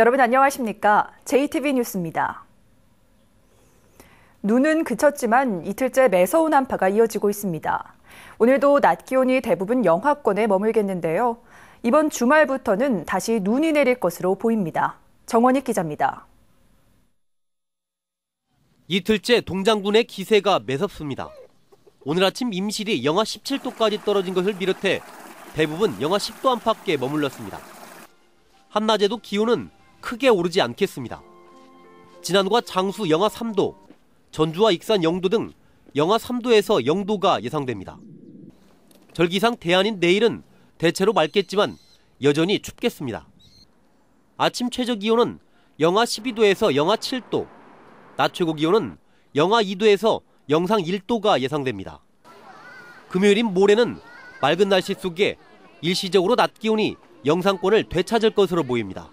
여러분 안녕하십니까? JTB 뉴스입니다. 눈은 그쳤지만 이틀째 매서운 한파가 이어지고 있습니다. 오늘도 낮 기온이 대부분 영하권에 머물겠는데요. 이번 주말부터는 다시 눈이 내릴 것으로 보입니다. 정원익 기자입니다. 이틀째 동장군의 기세가 매섭습니다. 오늘 아침 임실이 영하 17도까지 떨어진 것을 비롯해 대부분 영하 10도 안팎에 머물렀습니다. 한낮에도 기온은 크게 오르지 않겠습니다. 진안과 장수 영하 3도, 전주와 익산 0도 등 영하 3도에서 0도가 예상됩니다. 절기상 대안인 내일은 대체로 맑겠지만 여전히 춥겠습니다. 아침 최저 기온은 영하 12도에서 영하 7도, 낮 최고 기온은 영하 2도에서 영상 1도가 예상됩니다. 금요일인 모레는 맑은 날씨 속에 일시적으로 낮 기온이 영상권을 되찾을 것으로 보입니다.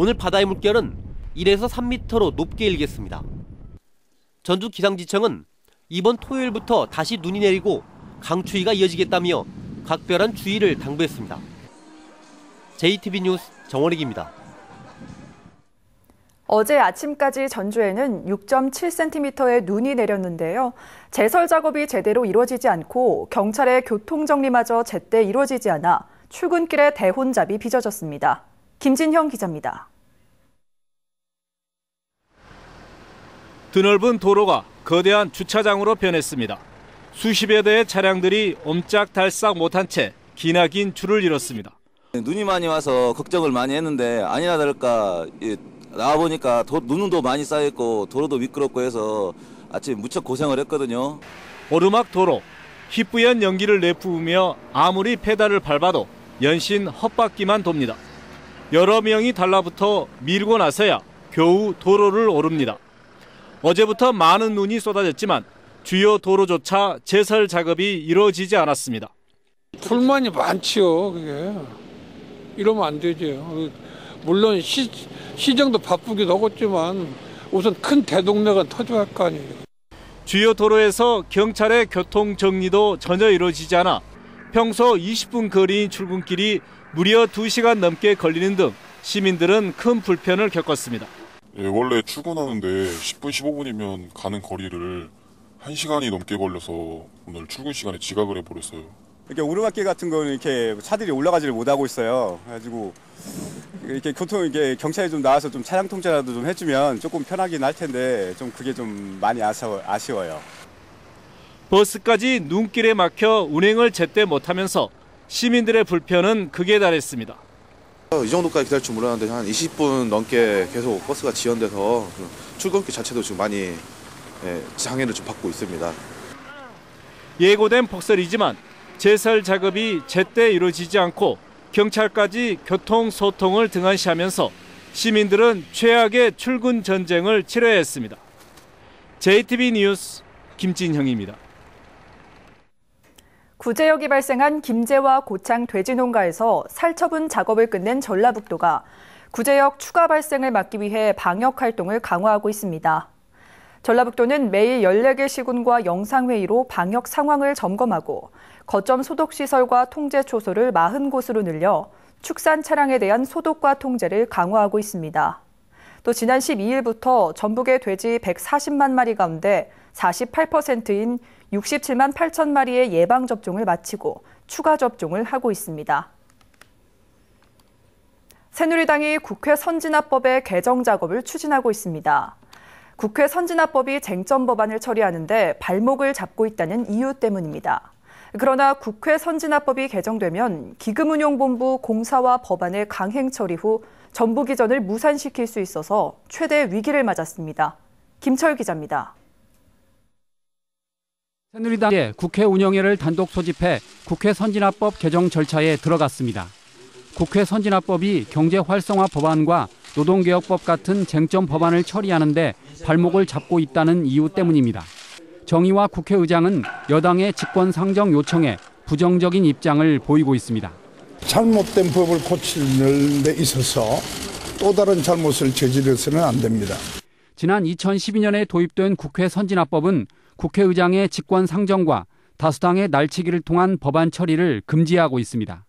오늘 바다의 물결은 1에서 3m로 높게 일겠습니다. 전주 기상지청은 이번 토요일부터 다시 눈이 내리고 강추위가 이어지겠다며 각별한 주의를 당부했습니다. JTB 뉴스 정원익입니다. 어제 아침까지 전주에는 6.7cm의 눈이 내렸는데요. 제설 작업이 제대로 이루어지지 않고 경찰의 교통 정리마저 제때 이루어지지 않아 출근길에 대혼잡이 빚어졌습니다. 김진형 기자입니다. 드넓은 도로가 거대한 주차장으로 변했습니다. 수십여 대의 차량들이 옴짝달싹 못한 채 기나긴 줄을 이뤘습니다. 눈이 많이 와서 걱정을 많이 했는데 아니나 다를까 나와 보니까 눈도 많이 쌓였고 도로도 미끄럽고 해서 아침 무척 고생을 했거든요. 오르막 도로 희뿌연 연기를 내뿜으며 아무리 페달을 밟아도 연신 헛바퀴만 돕니다. 여러 명이 달라붙어 밀고 나서야 겨우 도로를 오릅니다. 어제부터 많은 눈이 쏟아졌지만 주요 도로조차 제설 작업이 이루어지지 않았습니다. 불만이 많지요, 그게. 이러면 안 되죠. 물론 시, 시정도 바쁘기도 하겠지만 우선 큰 대동네가 터져야 할 거 아니에요. 주요 도로에서 경찰의 교통 정리도 전혀 이루어지지 않아 평소 20분 거리인 출근길이 무려 2시간 넘게 걸리는 등 시민들은 큰 불편을 겪었습니다. 예, 원래 출근하는데 10분 15분이면 가는 거리를 1시간이 넘게 걸려서 오늘 출근 시간에 지각을 해버렸어요. 이렇게 오르막길 같은 거는 이렇게 차들이 올라가지를 못하고 있어요. 그래가지고 이렇게 교통 이게 경찰이 좀 나와서 좀 차량 통제라도 좀 해주면 조금 편하긴 할 텐데 좀 그게 좀 많이 아쉬워, 아쉬워요. 버스까지 눈길에 막혀 운행을 제때 못하면서 시민들의 불편은 극에 달했습니다. 이 정도까지 기다릴 줄 몰랐는데 한 20분 넘게 계속 버스가 지연돼서 출근길 자체도 지금 많이 예, 장애를 좀 받고 있습니다. 예고된 폭설이지만 제설 작업이 제때 이루어지지 않고 경찰까지 교통 소통을 등한시하면서 시민들은 최악의 출근 전쟁을 치러야 했습니다. JTB 뉴스 김진형입니다. 구제역이 발생한 김제와 고창 돼지 농가에서 살처분 작업을 끝낸 전라북도가 구제역 추가 발생을 막기 위해 방역 활동을 강화하고 있습니다. 전라북도는 매일 14개 시군과 영상회의로 방역 상황을 점검하고 거점 소독 시설과 통제 초소를 40곳으로 늘려 축산 차량에 대한 소독과 통제를 강화하고 있습니다. 또 지난 12일부터 전북의 돼지 140만 마리 가운데 48%인 67만 8천 마리의 예방 접종을 마치고 추가 접종을 하고 있습니다. 새누리당이 국회 선진화법의 개정 작업을 추진하고 있습니다. 국회 선진화법이 쟁점 법안을 처리하는데 발목을 잡고 있다는 이유 때문입니다. 그러나 국회 선진화법이 개정되면 기금운용본부 공사와 법안의 강행 처리 후 전부 기전을 무산시킬 수 있어서 최대 위기를 맞았습니다. 김철 기자입니다. 새누리당의 국회 운영회를 단독 소집해 국회 선진화법 개정 절차에 들어갔습니다. 국회 선진화법이 경제 활성화 법안과 노동개혁법 같은 쟁점 법안을 처리하는데 발목을 잡고 있다는 이유 때문입니다. 정의와 국회의장은 여당의 직권 상정 요청에 부정적인 입장을 보이고 있습니다. 잘못된 법을 고치는 데 있어서 또 다른 잘못을 저지르서는 안 됩니다. 지난 2012년에 도입된 국회 선진화법은 국회의장의 직권 상정과 다수당의 날치기를 통한 법안 처리를 금지하고 있습니다.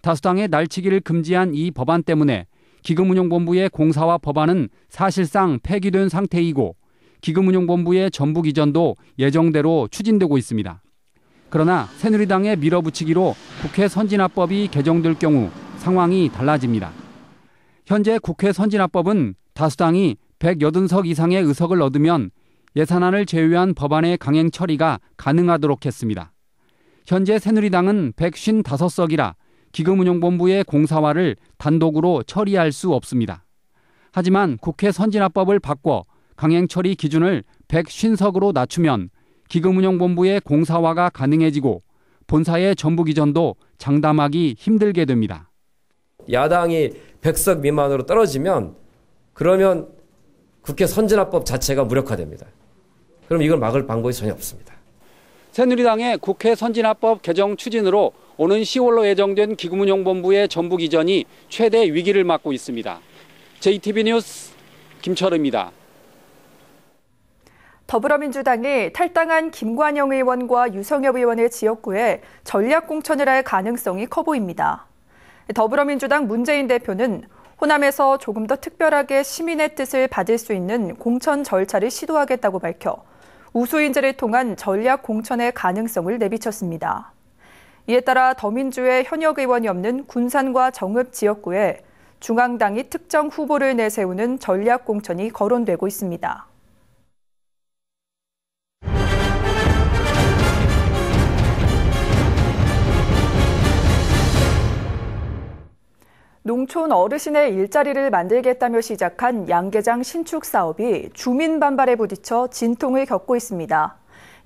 다수당의 날치기를 금지한 이 법안 때문에 기금운용본부의 공사와 법안은 사실상 폐기된 상태이고 기금운용본부의 전북 이전도 예정대로 추진되고 있습니다. 그러나 새누리당의 밀어붙이기로 국회 선진화법이 개정될 경우 상황이 달라집니다. 현재 국회 선진화법은 다수당이 180석 이상의 의석을 얻으면 예산안을 제외한 법안의 강행 처리가 가능하도록 했습니다. 현재 새누리당은 155석이라 기금운용본부의 공사화를 단독으로 처리할 수 없습니다. 하지만 국회 선진화법을 바꿔 강행 처리 기준을 150석으로 낮추면 기금운용본부의 공사화가 가능해지고 본사의 전북 이전도 장담하기 힘들게 됩니다. 야당이 100석 미만으로 떨어지면 그러면 국회 선진화법 자체가 무력화됩니다. 그럼 이걸 막을 방법이 전혀 없습니다. 새누리당의 국회 선진화법 개정 추진으로 오는 10월로 예정된 기금운용본부의 전북 이전이 최대 위기를 맞고 있습니다. JTB 뉴스 김철입니다. 더불어민주당이 탈당한 김관영 의원과 유성엽 의원의 지역구에 전략 공천을 할 가능성이 커 보입니다. 더불어민주당 문재인 대표는 호남에서 조금 더 특별하게 시민의 뜻을 받을 수 있는 공천 절차를 시도하겠다고 밝혀 우수 인재를 통한 전략 공천의 가능성을 내비쳤습니다. 이에 따라 더민주의 현역 의원이 없는 군산과 정읍 지역구에 중앙당이 특정 후보를 내세우는 전략 공천이 거론되고 있습니다. 농촌 어르신의 일자리를 만들겠다며 시작한 양계장 신축 사업이 주민 반발에 부딪혀 진통을 겪고 있습니다.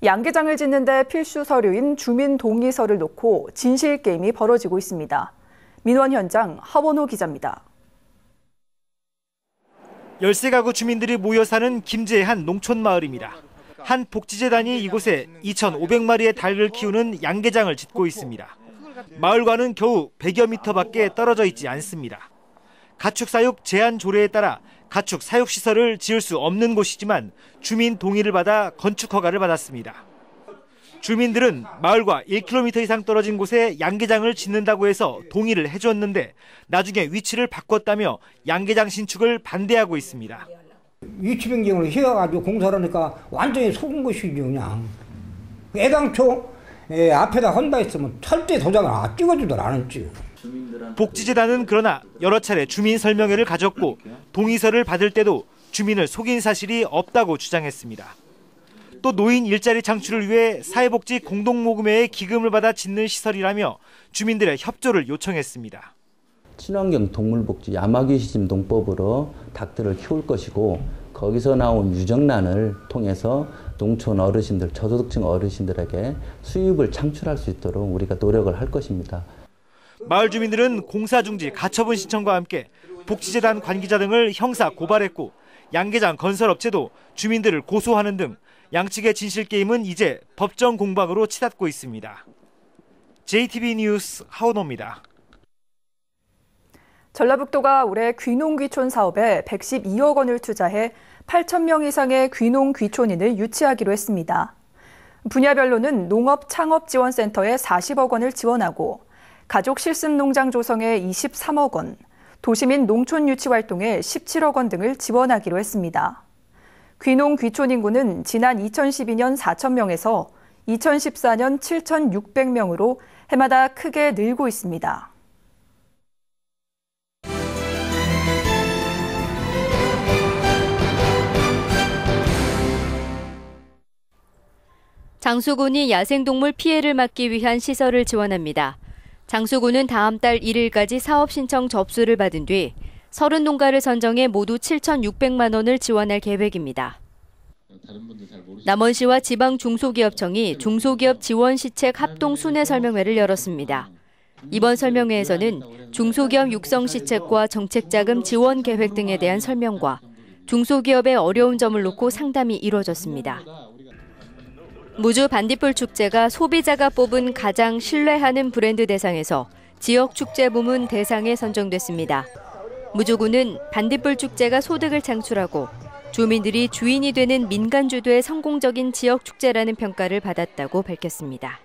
양계장을 짓는데 필수 서류인 주민 동의서를 놓고 진실 게임이 벌어지고 있습니다. 민원 현장 하원호 기자입니다. 열세 가구 주민들이 모여 사는 김제의 한 농촌 마을입니다. 한 복지재단이 이곳에 2,500마리의 닭을 키우는 양계장을 짓고 있습니다. 마을과는 겨우 100여 미터밖에 떨어져 있지 않습니다. 가축 사육 제한 조례에 따라 가축 사육 시설을 지을 수 없는 곳이지만 주민 동의를 받아 건축 허가를 받았습니다. 주민들은 마을과 1km 이상 떨어진 곳에 양계장을 짓는다고 해서 동의를 해줬는데 나중에 위치를 바꿨다며 양계장 신축을 반대하고 있습니다. 위치 변경을 해가지고 공사를 하니까 완전히 속은 것이죠 그냥. 애당초 예, 앞에다 한다 했으면 절대 도장을 안 찍어주들 않았지. 복지재단은 그러나 여러 차례 주민 설명회를 가졌고 동의서를 받을 때도 주민을 속인 사실이 없다고 주장했습니다. 또 노인 일자리 창출을 위해 사회복지 공동모금회의 기금을 받아 짓는 시설이라며 주민들의 협조를 요청했습니다. 친환경 동물복지 야마귀시즘 농법으로 닭들을 키울 것이고 거기서 나온 유정란을 통해서 농촌 어르신들, 저소득층 어르신들에게 수입을 창출할 수 있도록 우리가 노력을 할 것입니다. 마을 주민들은 공사 중지 가처분 신청과 함께 복지재단 관계자 등을 형사 고발했고 양계장 건설업체도 주민들을 고소하는 등 양측의 진실 게임은 이제 법정 공방으로 치닫고 있습니다. JTB 뉴스 하원호입니다. 전라북도가 올해 귀농귀촌 사업에 112억 원을 투자해 8천 명 이상의 귀농 귀촌인을 유치하기로 했습니다. 분야별로는 농업 창업 지원센터에 40억 원을 지원하고 가족 실습 농장 조성에 23억 원, 도시민 농촌 유치 활동에 17억 원 등을 지원하기로 했습니다. 귀농 귀촌 인구는 지난 2012년 4천 명에서 2014년 7,600명으로 해마다 크게 늘고 있습니다. 장수군이 야생동물 피해를 막기 위한 시설을 지원합니다. 장수군은 다음 달 1일까지 사업 신청 접수를 받은 뒤 30농가를 선정해 모두 7,600만 원을 지원할 계획입니다. 남원시와 지방 중소기업청이 중소기업 지원 시책 합동 순회 설명회를 열었습니다. 이번 설명회에서는 중소기업 육성 시책과 정책자금 지원 계획 등에 대한 설명과 중소기업의 어려운 점을 놓고 상담이 이루어졌습니다. 무주 반딧불 축제가 소비자가 뽑은 가장 신뢰하는 브랜드 대상에서 지역 축제 부문 대상에 선정됐습니다. 무주구는 반딧불 축제가 소득을 창출하고 주민들이 주인이 되는 민간 주도의 성공적인 지역 축제라는 평가를 받았다고 밝혔습니다.